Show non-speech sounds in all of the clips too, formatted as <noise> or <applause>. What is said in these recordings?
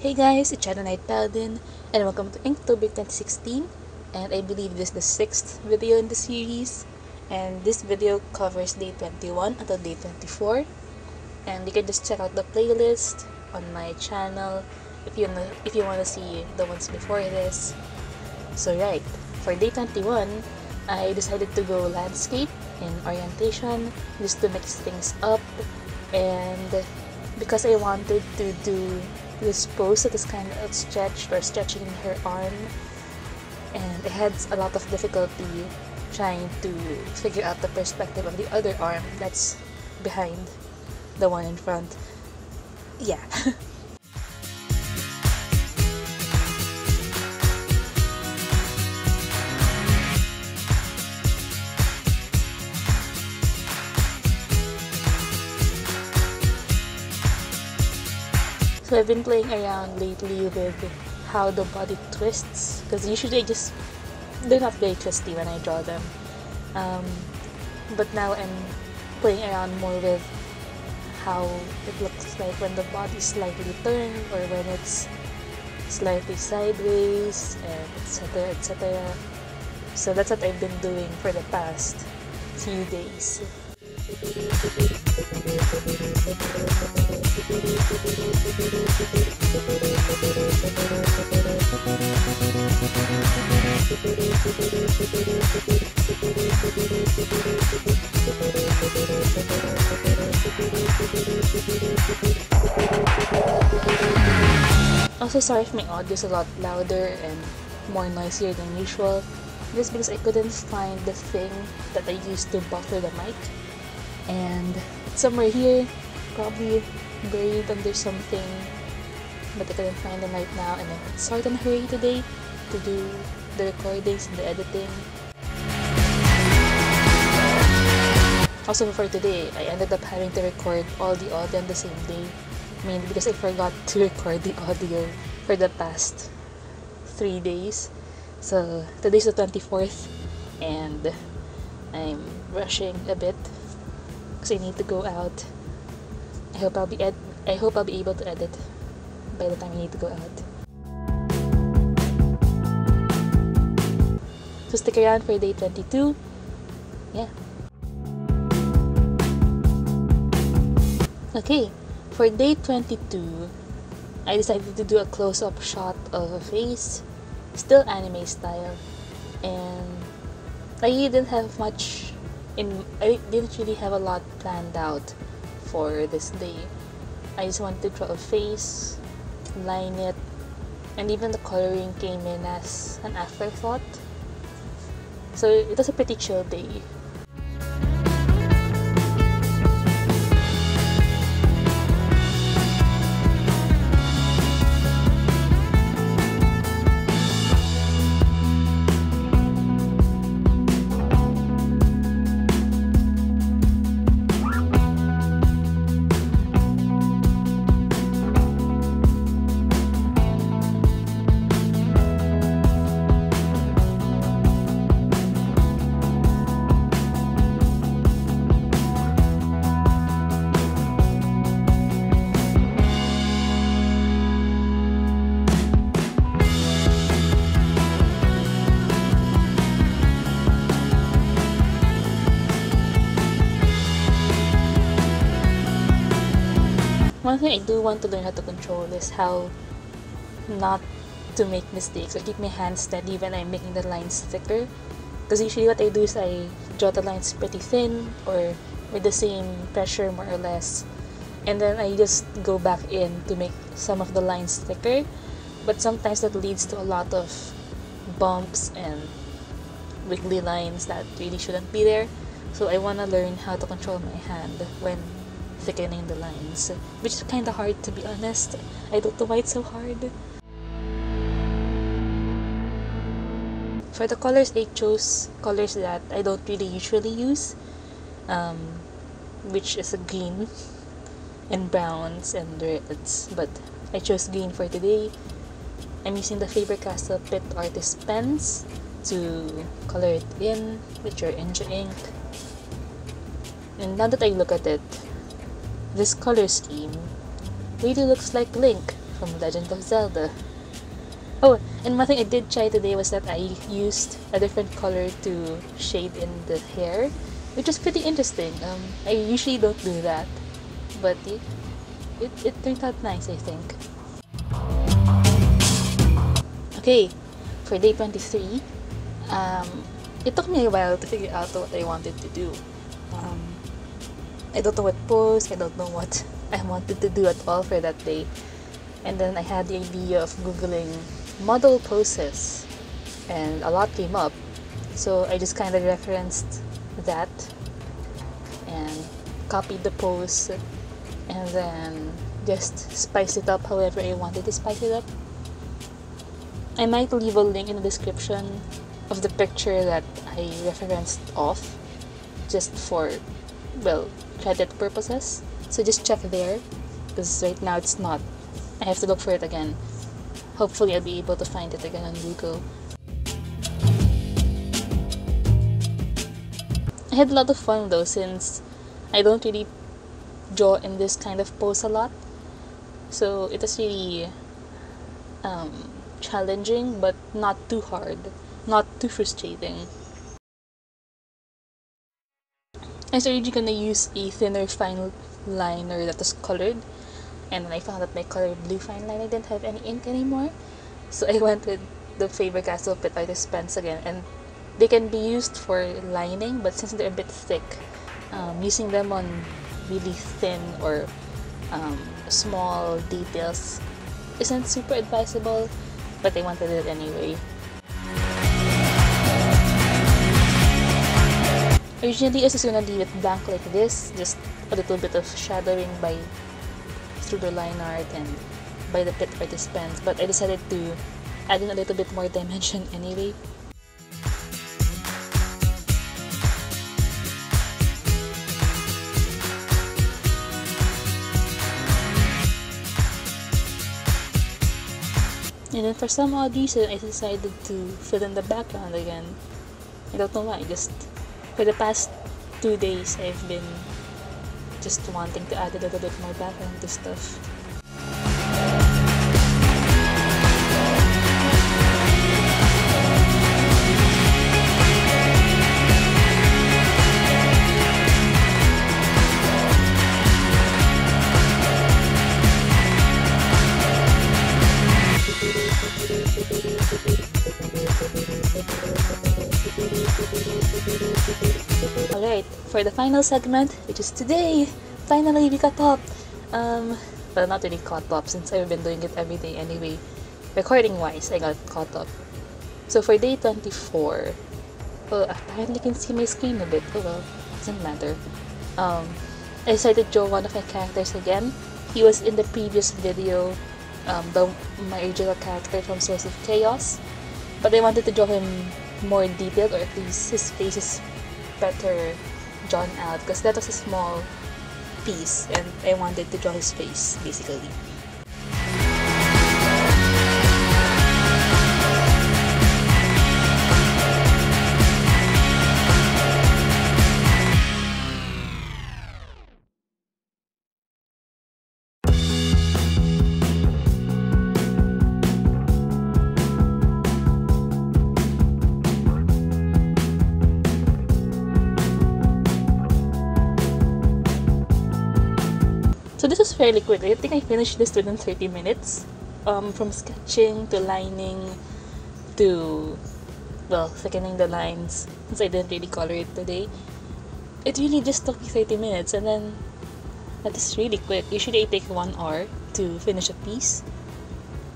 Hey guys, it's Shadow Knight Paladin, and welcome to Inktober 2016. And I believe this is the sixth video in the series. And this video covers day 21 until day 24. And you can just check out the playlist on my channel if you if you wanna see the ones before this. So right, for day 21, I decided to go landscape in orientation just to mix things up and because I wanted to do this pose that is kind of outstretched or stretching her arm and I had a lot of difficulty trying to figure out the perspective of the other arm that's behind the one in front. Yeah. <laughs> So I've been playing around lately with how the body twists because usually I just they're not very twisty when I draw them. Um, but now I'm playing around more with how it looks like when the body slightly turned or when it's slightly sideways and etc etc. So that's what I've been doing for the past few days. Also, sorry if my audio is a lot louder and more noisier than usual. Just because I couldn't find the thing that I used to buffer the mic. And somewhere here, probably buried under something, but I couldn't find them right now. And I'm sort of in a hurry today to do the recordings and the editing. Also, for today, I ended up having to record all the audio on the same day, mainly because I forgot to record the audio for the past three days. So, today's the 24th, and I'm rushing a bit because I need to go out. I hope I'll be ed- I hope I'll be able to edit by the time I need to go out. So stick around for day 22. Yeah. Okay, for day 22, I decided to do a close up shot of a face, still anime style, and I didn't have much in I didn't really have a lot planned out for this day. I just wanted to draw a face, line it, and even the coloring came in as an afterthought. So it was a pretty chill day. One thing I do want to learn how to control is how not to make mistakes or keep my hands steady when I'm making the lines thicker. Because usually what I do is I draw the lines pretty thin or with the same pressure more or less. And then I just go back in to make some of the lines thicker. But sometimes that leads to a lot of bumps and wiggly lines that really shouldn't be there. So I want to learn how to control my hand when thickening the lines, which is kind of hard to be honest. I don't know why it's so hard. For the colors, I chose colors that I don't really usually use, um, which is a green and browns and reds. But I chose green for today. I'm using the Faber-Castell Pitt Artist pens to color it in with your India ink. And now that I look at it, this color scheme really looks like Link from Legend of Zelda. Oh, and one thing I did try today was that I used a different color to shade in the hair, which is pretty interesting. Um, I usually don't do that, but it, it, it turned out nice, I think. Okay, for day 23, um, it took me a while to figure out what I wanted to do. Um, I don't know what pose, I don't know what I wanted to do at all for that day. And then I had the idea of Googling model poses, and a lot came up. So I just kind of referenced that and copied the pose and then just spice it up however I wanted to spice it up. I might leave a link in the description of the picture that I referenced off just for, well, credit purposes. So just check there because right now it's not. I have to look for it again. Hopefully, I'll be able to find it again on Google. I had a lot of fun though since I don't really draw in this kind of pose a lot. So it was really um, challenging but not too hard, not too frustrating. I started gonna use a thinner fine liner that was colored. And then I found that my color blue fine liner didn't have any ink anymore. So I <laughs> went with the Faber-Castell Pitt Artist pens again. And they can be used for lining but since they're a bit thick um, using them on really thin or um, small details isn't super advisable but I wanted it anyway Originally, I was gonna leave it blank like this, just a little bit of shadowing by through the line art and by the Pitt artist pens, but I decided to add in a little bit more dimension anyway. And then for some odd reason, I decided to fill in the background again. I don't know why, I just for the past two days, I've been just wanting to add a little bit more background to stuff. For the final segment, which is today, finally we got up. Um, well, not really caught up since I've been doing it every day anyway. Recording wise, I got caught up. So for day 24, well, apparently you can see my screen a bit. Oh well, doesn't matter. Um, I decided to draw one of my characters again. He was in the previous video, um, the, my original character from Source of Chaos. But I wanted to draw him more detailed, or at least his face is better drawn out because that was a small piece and I wanted to draw his face basically. This was fairly quick. I think I finished this within 30 minutes. Um, from sketching to lining to, well, thickening the lines, since I didn't really color it today. It really just took me 30 minutes and then that is really quick. Usually I take one hour to finish a piece.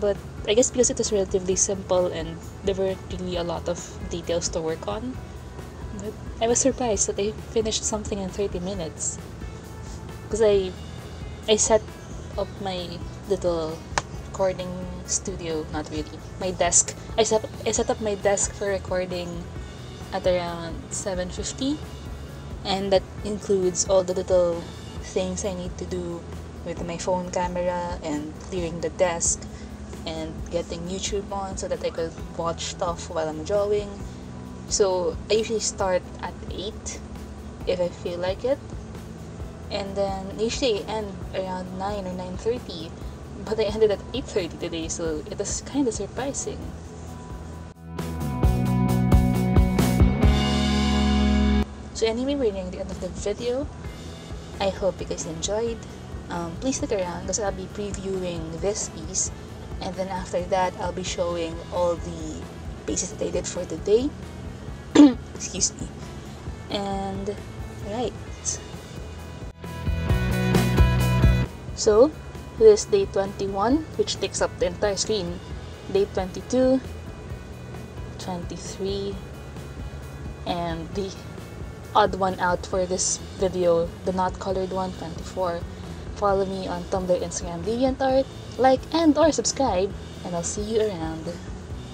But I guess because it was relatively simple and there weren't really a lot of details to work on. But I was surprised that I finished something in 30 minutes. Because I I set up my little recording studio, not really, my desk. I set I set up my desk for recording at around 7:50 and that includes all the little things I need to do with my phone camera and clearing the desk and getting YouTube on so that I could watch stuff while I'm drawing. So I usually start at 8 if I feel like it and then usually end around 9 or 9.30 but I ended at 8.30 today, so it was kind of surprising. So anyway, we're nearing the end of the video. I hope you guys enjoyed. Um, please stick around because I'll be previewing this piece and then after that I'll be showing all the pieces that I did for the day. <clears throat> Excuse me. And right. So, this day 21, which takes up the entire screen. Day 22, 23, and the odd one out for this video, the not colored one, 24. Follow me on Tumblr, Instagram, DeviantArt, like and or subscribe, and I'll see you around.